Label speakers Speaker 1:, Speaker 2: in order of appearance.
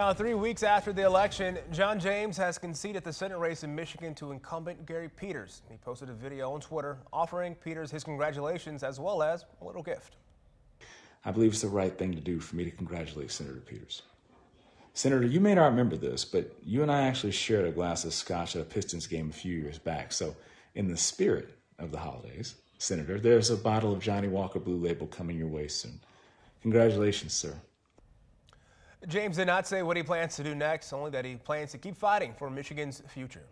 Speaker 1: Now, three weeks after the election, John James has conceded the Senate race in Michigan to incumbent Gary Peters. He posted a video on Twitter offering Peters his congratulations as well as a little gift.
Speaker 2: I believe it's the right thing to do for me to congratulate Senator Peters. Senator, you may not remember this, but you and I actually shared a glass of scotch at a Pistons game a few years back. So, in the spirit of the holidays, Senator, there's a bottle of Johnnie Walker Blue Label coming your way soon. Congratulations, sir.
Speaker 1: James did not say what he plans to do next, only that he plans to keep fighting for Michigan's future.